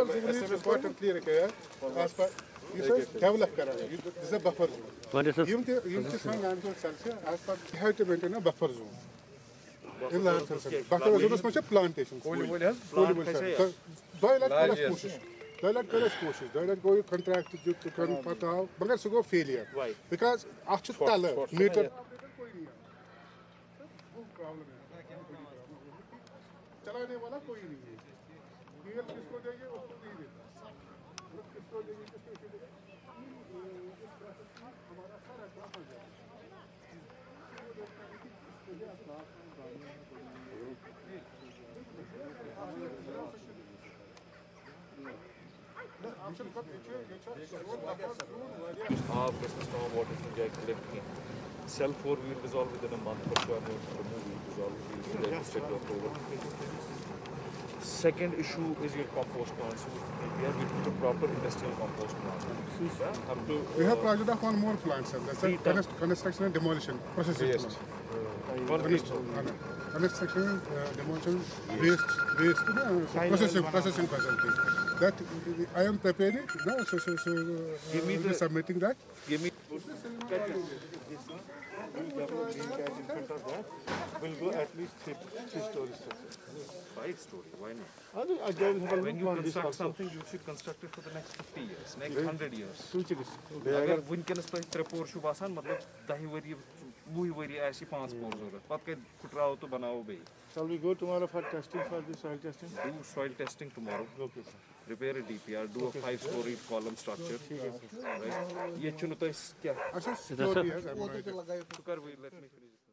important clear kaya as per you say develop kara this is a buffer zone What is it? yum te yum te sang landfill cells as per you have to maintain a buffer zone in landfill cells buffer zone is much plantations Koli woli has Koli plant woli कैसे cells दो इलाज करस कोशिश दो इलाज करस कोशिश दो इलाज कोई आप business now what is the guy collecting four wheel resolve within a month for sure the movie resolve will be registered October second issue is your compost plant. We have to proper industrial compost plant. Up to, uh, we have project one more plant, sir. That's a const construction and demolition process. Yes. Construction, uh, demolition, yes. waste, waste, uh, processing, processing. That I am preparing No. so, so, so uh, give me the, submitting that. Give me. That. Will go at least three, three stories five story why not I I will have a when you construct also. something you should construct it for the next 50 years next 100 years. अगर वुनकस तुम त्रे पोर छो बसान मतलब दह worry वुह worry आसि पाँच पोर ज़रूरत पत कत फुटराओ तो बनाओ बे Shall we go tomorrow for testing for the soil testing? do soil testing tomorrow Okay, sir. prepare a DPR do a five story column structure right ये चुनो तो क्या अच्छा, security has, I'm right. तो कर let me finish